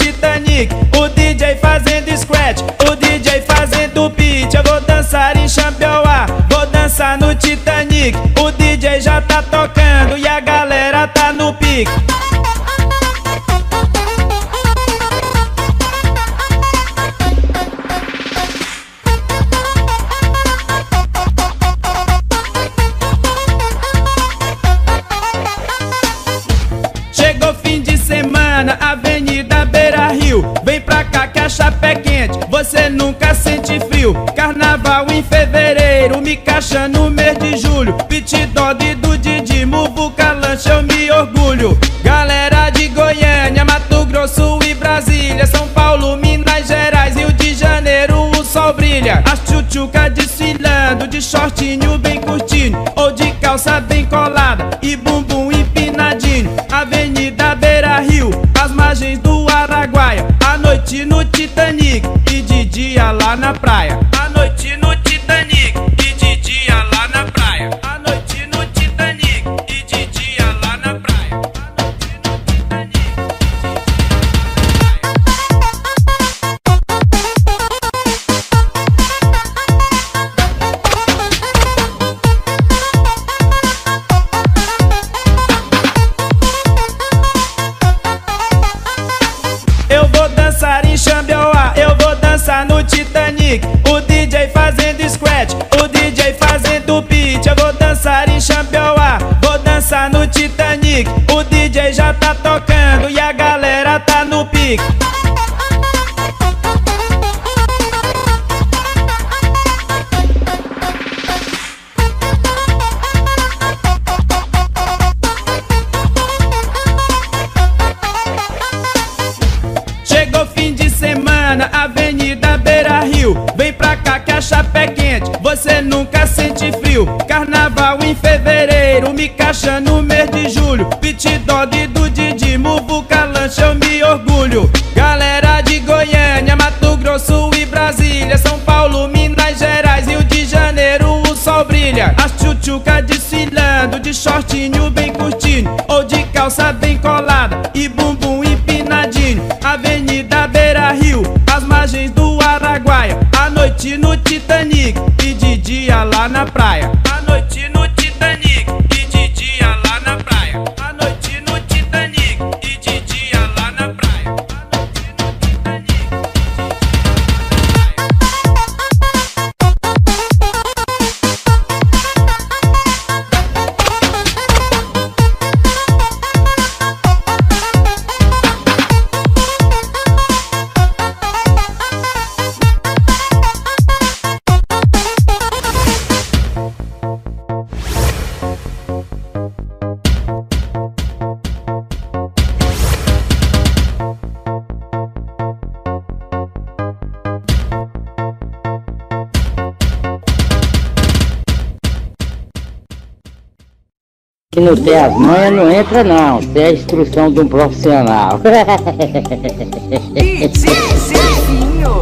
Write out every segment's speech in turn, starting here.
Titanic, o DJ fazendo scratch, o DJ fazendo beat. Eu vou dançar em Champioá, vou dançar no Titanic. O DJ já tá tocando e a galera tá no pique. orgulho. Galera de Goiânia, Mato Grosso e Brasília, São Paulo, Minas Gerais, Rio de Janeiro, o sol brilha. A chuchuca desfilando, de shortinho bem curtinho, ou de calça bem colada e bumbum empinadinho. Avenida Beira Rio, as margens do Araguaia, à noite no Titanic e de dia lá na praia. À noite no Titanic. tá tocando e a galera tá no pique. Chegou fim de semana, Avenida Beira Rio. Vem pra cá que a chapa é quente, você nunca sente frio. Carnaval em fevereiro, me caixa no meu. Brasília, São Paulo, Minas Gerais, Rio de Janeiro, o sol brilha. A tchutchuca desfilando, de shortinho bem curtinho, ou de calça bem colada e bumbum empinadinho. Avenida Beira Rio, as margens do Araguaia, a noite no Titanic e de dia lá na praia. A noite no Se não tem as manhas, não entra não. Tem a instrução de um profissional.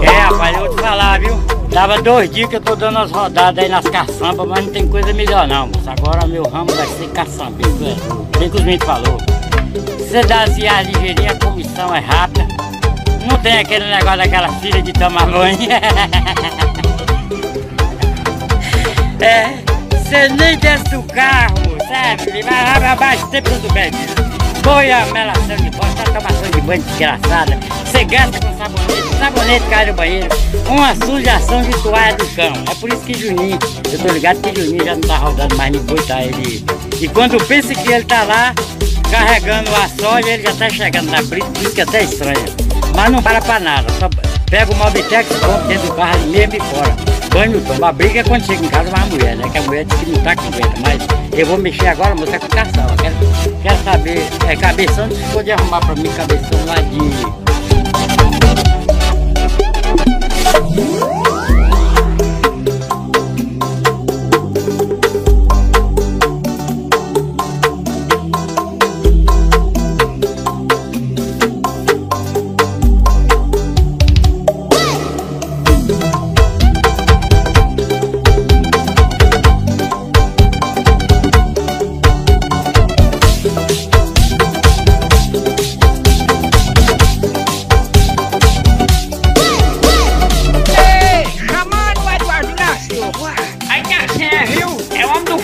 é, rapaz, eu vou te falar, viu? Tava dois dias que eu tô dando as rodadas aí nas caçambas, mas não tem coisa melhor não, mas agora meu ramo vai ser caçamba, é. Bem que os meninos falou. Você dá as viagens ligeirinhas, a comissão é rápida. Não tem aquele negócio daquela filha de tomar banho. é, você nem desce do carro prima, abaixo, sempre tudo bem. Foi a melação de bosta, tá a tomação de banho desgraçada. Você gasta com sabonete, sabonete cai no banheiro. Uma sujação de toalha do cão. É por isso que Juninho, eu tô ligado que Juninho já não tá rodando mais ninguém, tá? Ele... E quando pensa que ele tá lá, carregando a soja, ele já tá chegando na brita, por isso que é até estranho. Mas não para pra nada, só pega o Malbitex, compra dentro do carro ali mesmo e fora banho, toma briga é quando chega em casa uma mulher, né? Que a mulher diz que não tá com aguenta. Mas eu vou mexer agora, moça, é com caçamba. Quero, quero saber, é cabeção, se pode arrumar pra mim cabeção lá de.